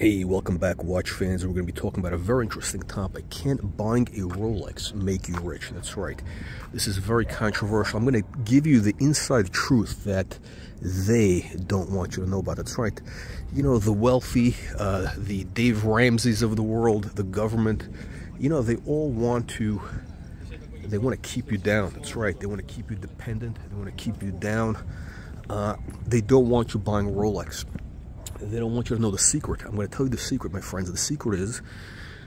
Hey, welcome back, watch fans. We're going to be talking about a very interesting topic. Can buying a Rolex make you rich? That's right. This is very controversial. I'm going to give you the inside truth that they don't want you to know about. That's right. You know, the wealthy, uh, the Dave Ramseys of the world, the government, you know, they all want to, they want to keep you down. That's right. They want to keep you dependent. They want to keep you down. Uh, they don't want you buying Rolex they don't want you to know the secret. I'm going to tell you the secret, my friends. The secret is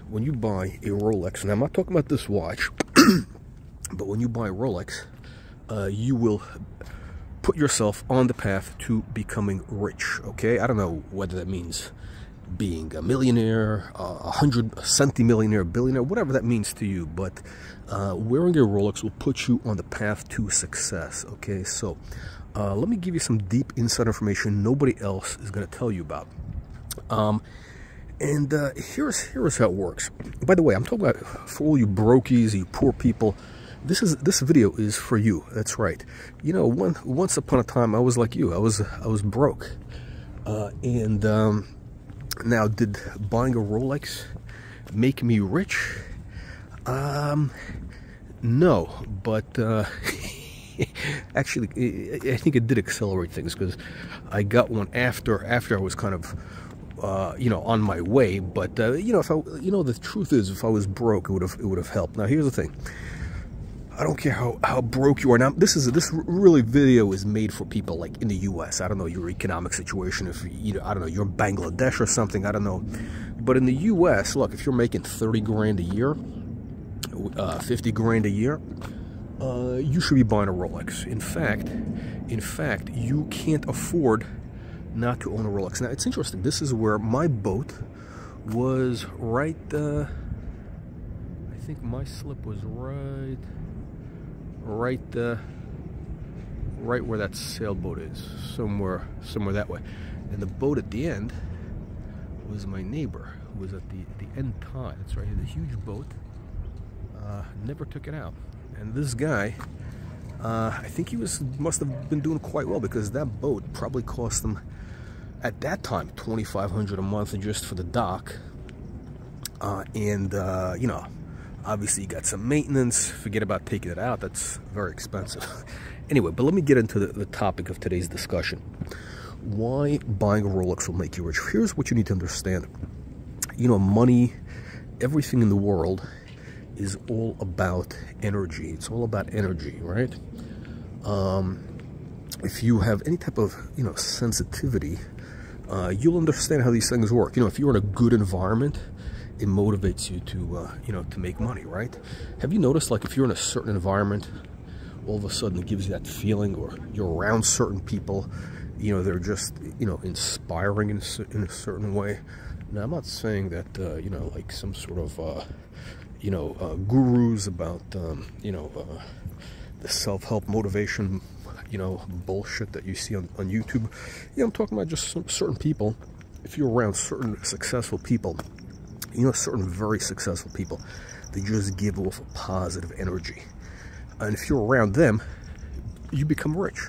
when you buy a Rolex, and I'm not talking about this watch, but when you buy a Rolex, uh, you will put yourself on the path to becoming rich, okay? I don't know whether that means being a millionaire, a hundred centimillionaire, billionaire, whatever that means to you, but uh, wearing a Rolex will put you on the path to success, okay? So uh, let me give you some deep inside information nobody else is going to tell you about. Um, and uh, here's here's how it works. By the way, I'm talking about for all you brokies, you poor people. This is this video is for you. That's right. You know, one once upon a time, I was like you. I was I was broke, uh, and um, now did buying a Rolex make me rich? Um, no, but. Uh, actually, I think it did accelerate things because I got one after after I was kind of. Uh, you know, on my way, but uh, you know, if I, you know, the truth is, if I was broke, it would have, it would have helped. Now, here's the thing: I don't care how, how broke you are. Now, this is this really video is made for people like in the U.S. I don't know your economic situation. If you know, I don't know, you're in Bangladesh or something. I don't know, but in the U.S., look, if you're making thirty grand a year, uh, fifty grand a year, uh, you should be buying a Rolex. In fact, in fact, you can't afford not to own a Rolex. Now, it's interesting. This is where my boat was right, uh, I think my slip was right, right, uh, right where that sailboat is, somewhere, somewhere that way. And the boat at the end was my neighbor, who was at the, the end tide. That's right, he had a huge boat. Uh, never took it out. And this guy, uh, I think he was must have been doing quite well because that boat probably cost him at that time 2500 a month just for the dock. Uh, and, uh, you know, obviously you got some maintenance. Forget about taking it out. That's very expensive. anyway, but let me get into the, the topic of today's discussion. Why buying a Rolex will make you rich. Here's what you need to understand. You know, money, everything in the world is all about energy. It's all about energy, right? Um, if you have any type of, you know, sensitivity, uh, you'll understand how these things work. You know, if you're in a good environment, it motivates you to, uh, you know, to make money, right? Have you noticed, like, if you're in a certain environment, all of a sudden it gives you that feeling, or you're around certain people, you know, they're just, you know, inspiring in a, in a certain way. Now, I'm not saying that, uh, you know, like some sort of, uh, you know, uh, gurus about, um, you know, uh, the self-help motivation, you know, bullshit that you see on, on YouTube. Yeah, I'm talking about just some certain people. If you're around certain successful people, you know, certain very successful people, they just give off a positive energy. And if you're around them, you become rich.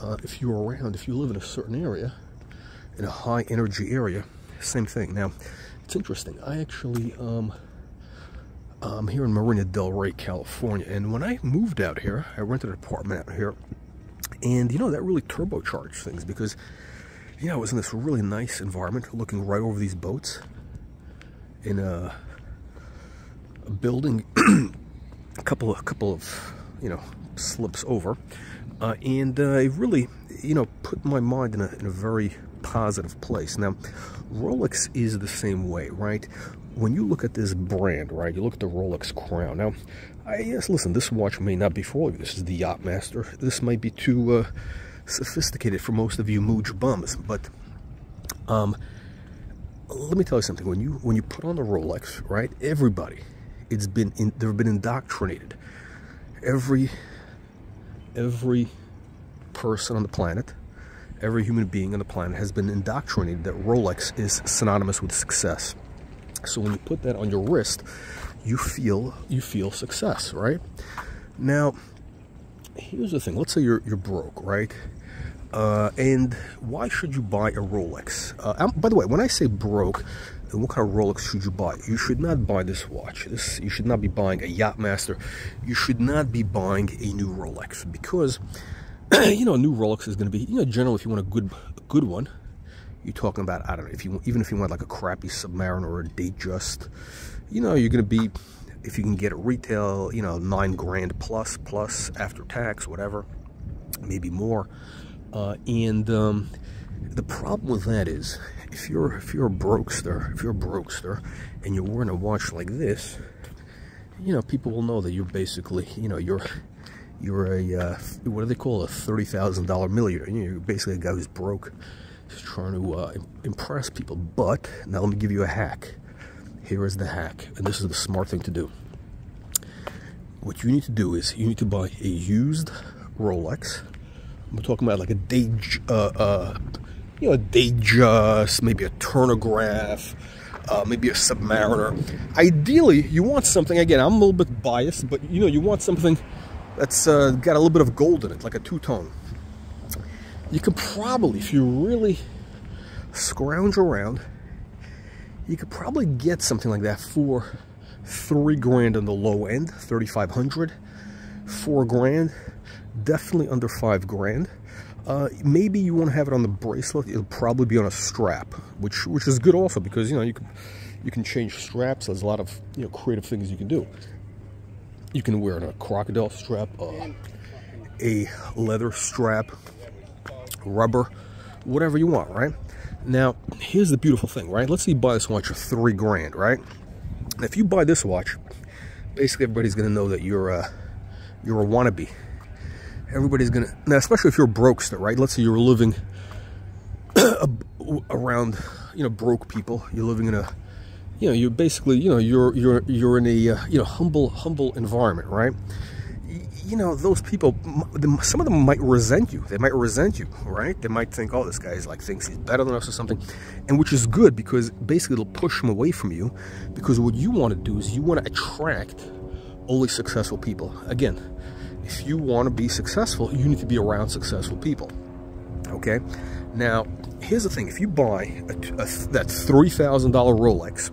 Uh, if you're around, if you live in a certain area, in a high energy area, same thing. Now, it's interesting. I actually, um, I'm here in Marina Del Rey, California. And when I moved out here, I rented an apartment out here. And, you know, that really turbocharged things because, you know, I was in this really nice environment looking right over these boats in a, a building a couple of, a couple of, you know, slips over. Uh, and uh, it really, you know, put my mind in a, in a very positive place. Now, Rolex is the same way, right? when you look at this brand, right, you look at the Rolex Crown. Now, I yes, listen, this watch may not be for you. This is the Yachtmaster. This might be too uh, sophisticated for most of you mooch bums. But um, let me tell you something. When you when you put on the Rolex, right, everybody, it's been in, they've been indoctrinated. Every every person on the planet, every human being on the planet has been indoctrinated that Rolex is synonymous with success. So when you put that on your wrist, you feel you feel success, right? Now, here's the thing. Let's say you're you're broke, right? Uh, and why should you buy a Rolex? Uh, um, by the way, when I say broke, what kind of Rolex should you buy? You should not buy this watch. This you should not be buying a Yachtmaster. You should not be buying a new Rolex because you know a new Rolex is going to be you know generally if you want a good a good one, you're talking about I don't know if you even if you want like a crappy Submariner or a Datejust, you know you're going to be if you can get a retail you know nine grand plus plus after tax whatever, maybe more, uh, and um, the problem with that is if you're if you're a brokester, if you're a brokester, and you're wearing a watch like this, you know people will know that you're basically you know you're you're a uh, what do they call a thirty thousand dollar millionaire? You're basically a guy who's broke, just trying to uh, impress people. But now let me give you a hack. Here is the hack, and this is the smart thing to do. What you need to do is you need to buy a used Rolex. I'm talking about like a day, uh, uh, you know, a Datejust, maybe a Turnograph, uh, maybe a Submariner. Ideally, you want something, again, I'm a little bit biased, but you know, you want something that's uh, got a little bit of gold in it, like a two-tone. You could probably, if you really scrounge around, you could probably get something like that for three grand on the low end, 3,500, four grand, definitely under five grand. Uh, maybe you want to have it on the bracelet. It'll probably be on a strap, which which is good also because you know you can you can change straps. There's a lot of you know creative things you can do. You can wear a crocodile strap, uh, a leather strap, rubber, whatever you want, right? Now, here's the beautiful thing, right? Let's say you buy this watch for three grand, right? if you buy this watch, basically everybody's going to know that you're a, you're a wannabe everybody's gonna now especially if you're broke still right? Let's say you're living around you know broke people. You're living in a you know you're basically you know you're you're you're in a uh, you know humble humble environment right? You know those people some of them might resent you. They might resent you right? They might think oh this guy's like thinks he's better than us or something and which is good because basically it'll push them away from you because what you want to do is you want to attract only successful people. Again if you want to be successful, you need to be around successful people. Okay? Now, here's the thing. If you buy a, a, that $3,000 Rolex,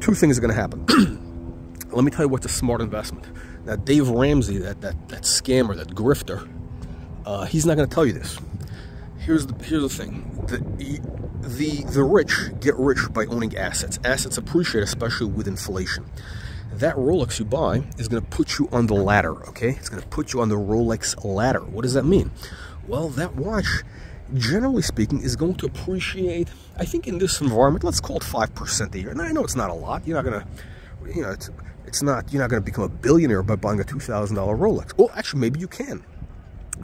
two things are going to happen. Let me tell you what's a smart investment. Now, Dave Ramsey, that, that, that scammer, that grifter, uh, he's not going to tell you this. Here's the, here's the thing. The, the, the rich get rich by owning assets. Assets appreciate, especially with inflation that Rolex you buy is going to put you on the ladder, okay? It's going to put you on the Rolex ladder. What does that mean? Well, that watch, generally speaking, is going to appreciate, I think in this environment, let's call it 5% a year. And I know it's not a lot. You're not going to, you know, it's, it's not, you're not going to become a billionaire by buying a $2,000 Rolex. Well, actually, maybe you can.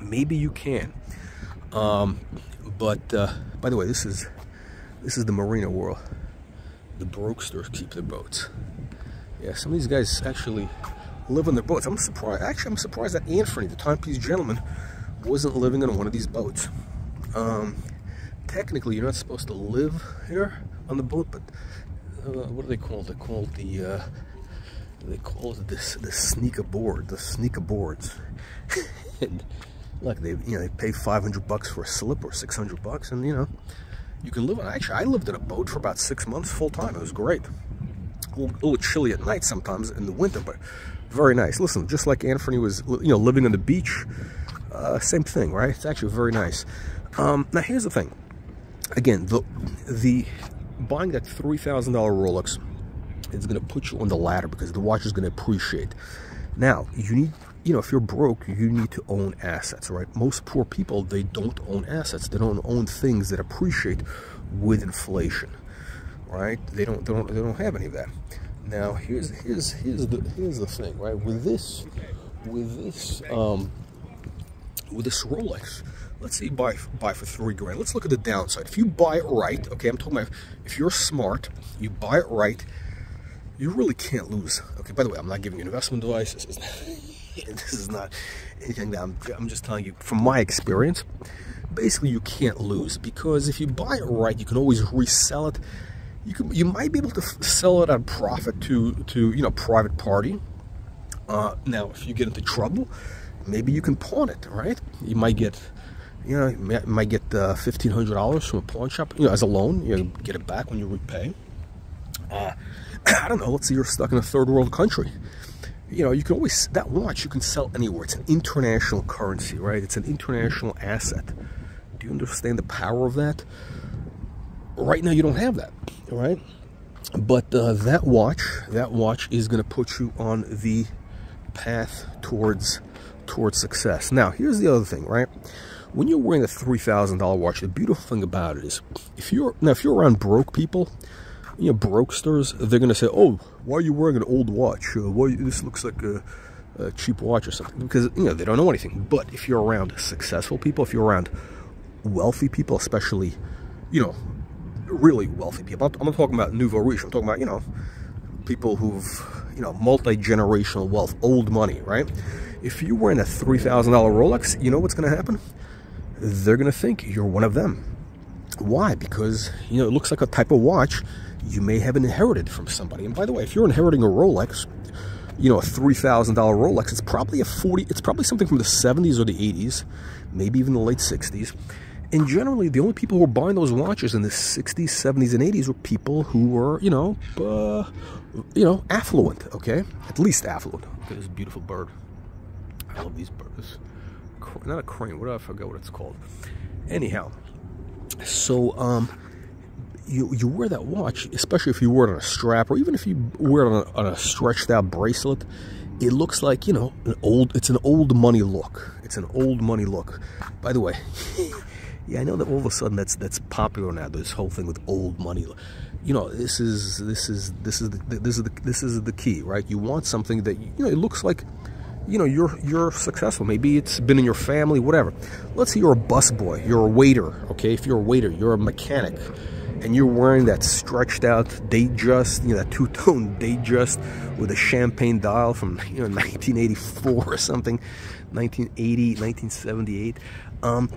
Maybe you can. Um, but, uh, by the way, this is, this is the marina world. The brokesters keep their boats. Yeah, some of these guys actually live on their boats. I'm surprised. Actually, I'm surprised that Anthony, the timepiece gentleman, wasn't living on one of these boats. Um, technically, you're not supposed to live here on the boat, but uh, what do they call it? They call the uh, they call it this the sneak-aboard, the sneak-aboards. and look, they you know they pay 500 bucks for a slip or 600 bucks, and you know you can live on. Actually, I lived in a boat for about six months full time. It was great a little, chilly at night sometimes in the winter, but very nice. Listen, just like Anthony was, you know, living on the beach, uh, same thing, right? It's actually very nice. Um, now, here's the thing. Again, the the buying that three thousand dollar Rolex is going to put you on the ladder because the watch is going to appreciate. Now, you need, you know, if you're broke, you need to own assets, right? Most poor people they don't own assets. They don't own things that appreciate with inflation right? They don't, they don't, they don't have any of that. Now, here's here's here's the here's the thing, right? With this, with this, um, with this Rolex, let's say you buy buy for three grand. Let's look at the downside. If you buy it right, okay, I'm talking about if you're smart, you buy it right, you really can't lose. Okay, by the way, I'm not giving you investment advice. This is not, this is not anything that I'm, I'm just telling you from my experience. Basically, you can't lose because if you buy it right, you can always resell it you could, you might be able to sell it at a profit to to you know private party. Uh, now, if you get into trouble, maybe you can pawn it, right? You might get You know, you might get uh, fifteen hundred dollars from a pawn shop. You know, as a loan, you get it back when you repay. Uh, I don't know. Let's say you're stuck in a third world country. You know, you can always that watch you can sell anywhere. It's an international currency, right? It's an international asset. Do you understand the power of that? Right now, you don't have that, right? But uh, that watch, that watch is going to put you on the path towards towards success. Now, here's the other thing, right? When you're wearing a three thousand dollar watch, the beautiful thing about it is, if you're now if you're around broke people, you know brokesters, they're going to say, "Oh, why are you wearing an old watch? Uh, why this looks like a, a cheap watch or something?" Because you know they don't know anything. But if you're around successful people, if you're around wealthy people, especially, you know, really wealthy people. I'm not talking about nouveau riche. I'm talking about, you know, people who've, you know, multi-generational wealth, old money, right? If you're wearing a $3,000 Rolex, you know what's going to happen? They're going to think you're one of them. Why? Because, you know, it looks like a type of watch you may have inherited from somebody. And by the way, if you're inheriting a Rolex, you know, a $3,000 Rolex, it's probably a 40, it's probably something from the 70s or the 80s, maybe even the late 60s. And generally, the only people who were buying those watches in the 60s, 70s, and 80s were people who were, you know, uh, you know, affluent, okay? At least affluent. Look at this beautiful bird. I love these birds. Not a crane, what do I forget what it's called. Anyhow, so, um, you, you wear that watch, especially if you wear it on a strap, or even if you wear it on a, on a stretched out bracelet, it looks like, you know, an old, it's an old money look. It's an old money look. By the way, yeah, I know that all of a sudden that's that's popular now. This whole thing with old money. You know, this is this is this is the, this is the this is the key, right? You want something that you know it looks like. You know, you're you're successful. Maybe it's been in your family, whatever. Let's say you're a busboy, you're a waiter. Okay, if you're a waiter, you're a mechanic, and you're wearing that stretched out Datejust, you know, that two-tone day dress with a champagne dial from you know 1984 or something, 1980, 1978. Um,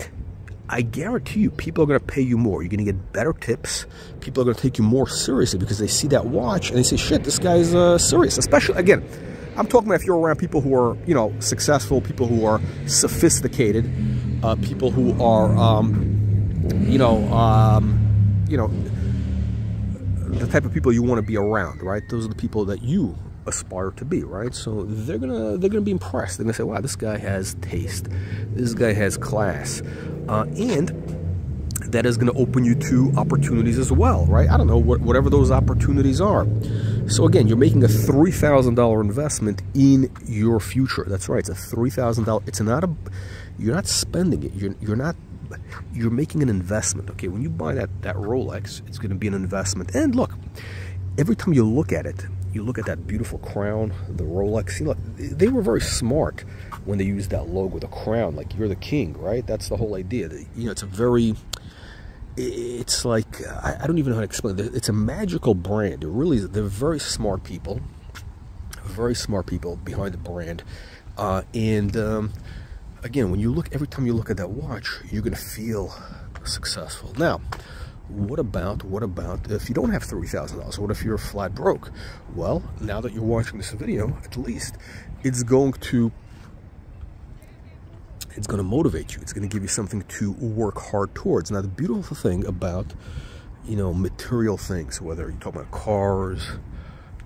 I guarantee you, people are going to pay you more. You're going to get better tips. People are going to take you more seriously because they see that watch and they say, shit, this guy's uh, serious. Especially, again, I'm talking about if you're around people who are, you know, successful, people who are sophisticated, uh, people who are, um, you know, um, you know, the type of people you want to be around, right? Those are the people that you aspire to be, right? So they're gonna they're gonna be impressed. They're gonna say, "Wow, this guy has taste. This guy has class," uh, and that is going to open you to opportunities as well, right? I don't know what whatever those opportunities are. So again, you're making a three thousand dollar investment in your future. That's right. It's a three thousand dollar. It's not a. You're not spending it. You're you're not. You're making an investment. Okay, when you buy that that Rolex, it's going to be an investment. And look, every time you look at it, you look at that beautiful crown, the Rolex. You look, they were very smart when they used that logo, the crown. Like you're the king, right? That's the whole idea. You know, it's a very, it's like I, don't even know how to explain it. It's a magical brand. It really, is. they're very smart people, very smart people behind the brand, uh, and um, again, when you look, every time you look at that watch, you're gonna feel successful. Now what about what about if you don't have $30,000 what if you're flat broke? Well now that you're watching this video at least it's going to it's going to motivate you. It's going to give you something to work hard towards. Now the beautiful thing about you know material things whether you're talking about cars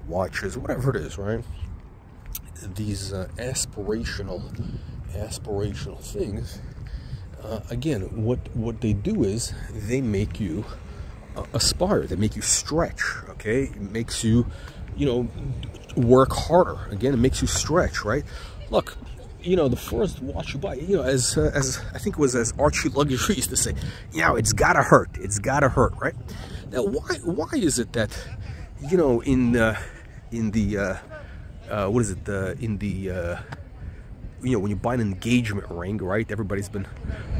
watches whatever it is right? These uh, aspirational aspirational things uh, again, what what they do is they make you uh, aspire. They make you stretch. Okay, it makes you, you know, work harder. Again, it makes you stretch. Right? Look, you know, the first watch you buy, you know, as uh, as I think it was as Archie Luxury used to say, you know, it's gotta hurt. It's gotta hurt. Right? Now, why why is it that, you know, in uh, in the uh, uh, what is it? In the you know, when you buy an engagement ring, right? Everybody's been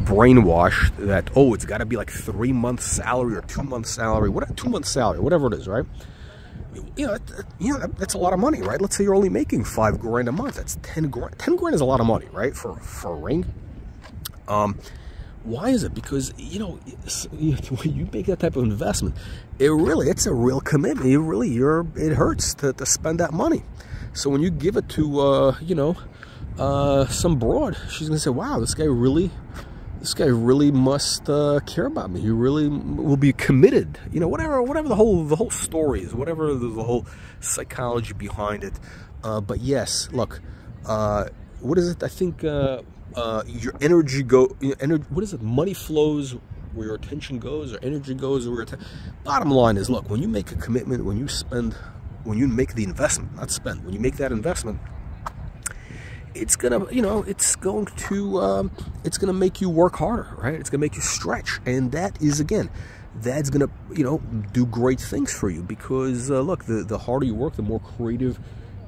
brainwashed that, oh, it's got to be like three months salary or two months salary, what two months salary, whatever it is, right? You know, you know, that's a lot of money, right? Let's say you're only making five grand a month. That's 10 grand. 10 grand is a lot of money, right? For, for a ring. Um, why is it? Because, you know, when you make that type of investment, it really, it's a real commitment. You really, you're, it hurts to, to spend that money. So when you give it to, uh, you know, uh, some broad, she's gonna say, "Wow, this guy really, this guy really must uh, care about me. He really will be committed. You know, whatever, whatever the whole the whole story is, whatever the, the whole psychology behind it. Uh, but yes, look, uh, what is it? I think uh, uh, your energy go. You know, energy, what is it? Money flows where your attention goes, or energy goes where. Your Bottom line is, look, when you make a commitment, when you spend, when you make the investment, not spend, when you make that investment it's gonna you know it's going to um, it's gonna make you work harder right? It's gonna make you stretch. And that is again that's gonna you know do great things for you because uh, look the the harder you work the more creative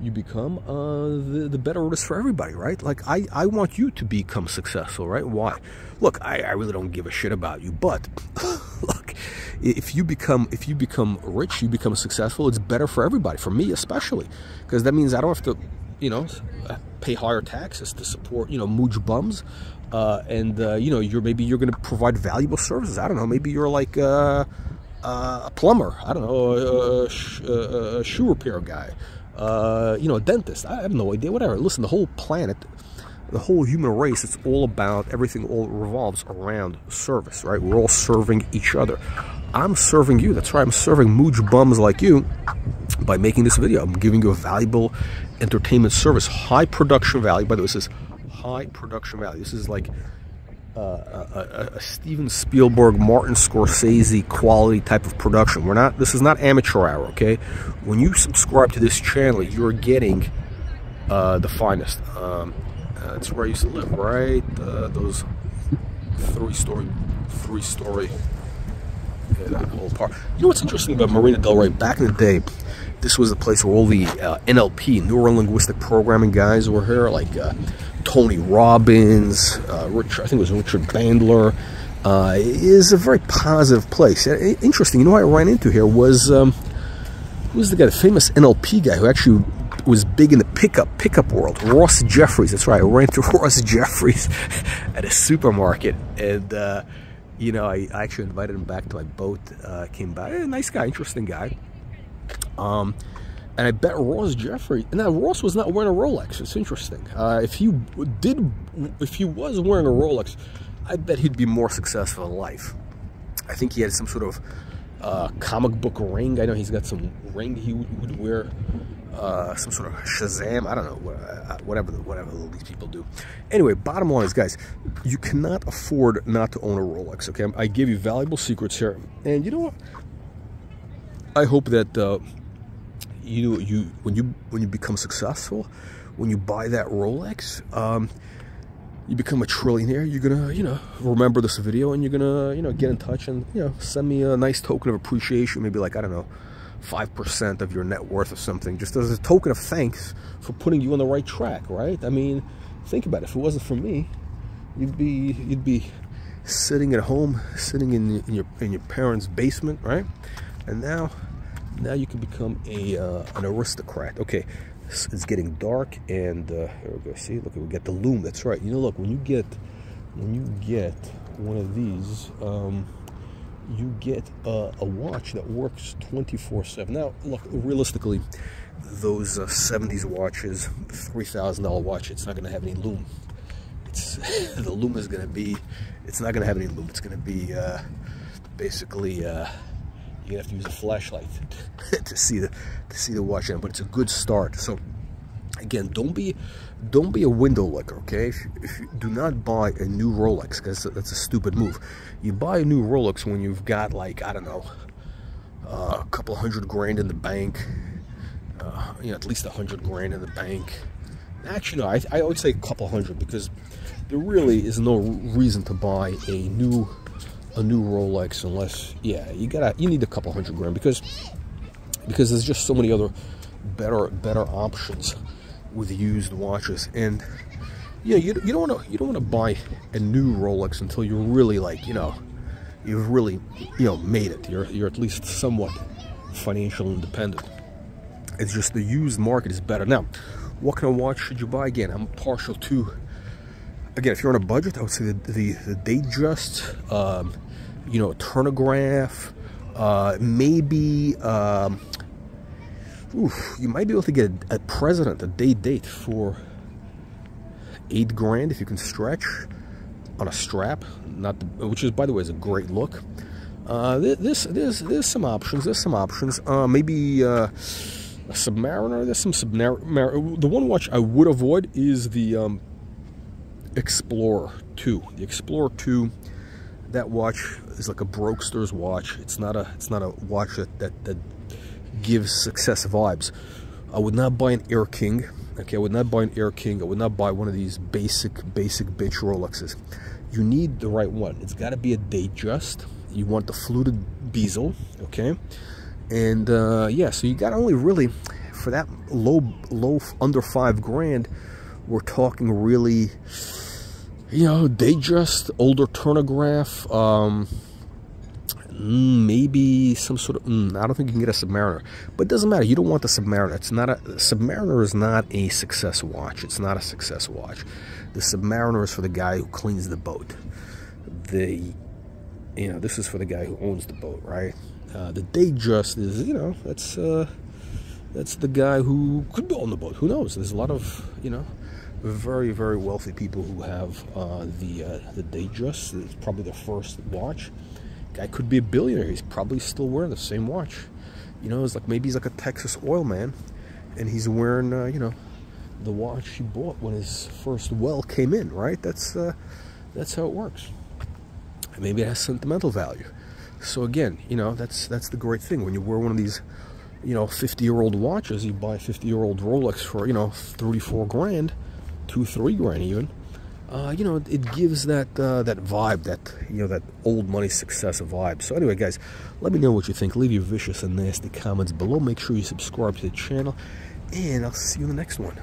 you become uh, the, the better it is for everybody right? Like I, I want you to become successful right? Why? Look I, I really don't give a shit about you but look if you become if you become rich you become successful it's better for everybody for me especially because that means I don't have to you know, pay higher taxes to support, you know, mooch bums. Uh, and, uh, you know, you're maybe you're going to provide valuable services. I don't know. Maybe you're like uh, uh a plumber. I don't know, a, a, a shoe repair guy. Uh, you know, a dentist. I have no idea. Whatever. Listen, the whole planet, the whole human race, it's all about everything. All revolves around service, right? We're all serving each other. I'm serving you. That's right. I'm serving mooch bums like you by making this video. I'm giving you a valuable entertainment service, high production value. By the way, this is high production value. This is like uh, a, a, Steven Spielberg, Martin Scorsese quality type of production. We're not. This is not amateur hour. Okay, when you subscribe to this channel, you're getting uh, the finest. Um, uh, that's where I used to live, right? Uh, those three-story, three-story. Yeah, that whole part. You know what's interesting about Marina Del Rey? Back in the day, this was the place where all the uh, NLP, neuro-linguistic programming guys were here, like uh, Tony Robbins, uh, Rich, I think it was Richard Bandler. Uh, is a very positive place. Interesting, you know, I ran into here was um, was the guy, the famous NLP guy who actually was big in the pickup pickup world. Ross Jeffries. That's right. I ran into Ross Jeffries at a supermarket, and uh, you know, I, I, actually invited him back to my boat. Uh, came back, eh, nice guy, interesting guy. Um, and I bet Ross Jeffrey, and now Ross was not wearing a Rolex. It's interesting. Uh, if he did, if he was wearing a Rolex, I bet he'd be more successful in life. I think he had some sort of uh, comic book ring. I know he's got some ring he would, would wear. Uh, some sort of Shazam. I don't know, uh, whatever whatever these people do. Anyway, bottom line is, guys, you cannot afford not to own a Rolex. Okay, I give you valuable secrets here, and you know what? I hope that uh, you you when you when you become successful, when you buy that Rolex, um, you become a trillionaire. You're gonna you know remember this video and you're gonna you know get in touch and you know send me a nice token of appreciation. Maybe like I don't know. 5% of your net worth or something, just as a token of thanks for putting you on the right track, right? I mean, think about it. If it wasn't for me, you'd be you'd be sitting at home, sitting in, in your in your parents' basement, right? And now now you can become a uh, an aristocrat. Okay, it's getting dark, and uh, here we go. See, look, we get the loom. That's right. You know, look, when you get when you get one of these, um, you get a, a watch that works 24/7. Now, look, realistically, those uh, 70s watches, $3,000 watch, it's not going to have any loom. It's the loom is going to be, it's not going to have any loom. It's going to be uh, basically you have to use a flashlight to see the to see the watch end, but it's a good start. So again, don't be don't be a window licker, okay? If you, if you do not buy a new Rolex, because that's a stupid move. You buy a new Rolex when you've got like I don't know uh, a couple hundred grand in the bank, uh, you know, at least a hundred grand in the bank. Actually, no, I, I would say a couple hundred because there really is no reason to buy a new a new Rolex unless yeah you gotta you need a couple hundred grand because because there's just so many other better better options with used watches. And yeah you, you don't want to you don't want to buy a new Rolex until you're really like you know you've really you know made it. You're you're at least somewhat financial independent. It's just the used market is better. Now what kind of watch should you buy? Again I'm partial to again, if you're on a budget, I would say the, the, the Datejust, um, you know, Turnograph, uh, maybe, um, oof, you might be able to get a, a president, a day date for eight grand if you can stretch on a strap. not the, which is by the way is a great look. Uh, this there's there's some options. There's some options. Uh, maybe uh, a Submariner. There's some Submariner. The one watch I would avoid is the um, Explorer 2. The Explorer 2. That watch is like a Brokester's watch. It's not a it's not a watch that that, that gives success vibes. I would not buy an Air King. Okay, I would not buy an Air King. I would not buy one of these basic basic bitch Rolexes. You need the right one. It's got to be a Datejust. You want the fluted bezel. Okay, and uh, yeah, so you got only really for that low low under five grand. We're talking really, you know, Datejust, older Turnograph. Um, maybe some sort of mm, I don't think you can get a Submariner. But it doesn't matter. You don't want the Submariner. It's not a Submariner is not a success watch. It's not a success watch. The Submariner is for the guy who cleans the boat. The you know this is for the guy who owns the boat right? Uh, the Datejust is you know that's uh, that's the guy who could be on the boat. Who knows? There's a lot of you know very very wealthy people who have uh, the uh, the Datejust it's probably the first watch Guy could be a billionaire. He's probably still wearing the same watch. You know, it's like maybe he's like a Texas oil man, and he's wearing, uh, you know, the watch he bought when his first well came in. Right? That's uh, that's how it works. maybe it has sentimental value. So again, you know, that's that's the great thing when you wear one of these, you know, 50-year-old watches. You buy a 50-year-old Rolex for you know 34 grand, two, three grand even uh, you know, it gives that uh, that vibe, that you know, that old money success vibe. So anyway, guys, let me know what you think. Leave your vicious and nasty comments below. Make sure you subscribe to the channel, and I'll see you in the next one.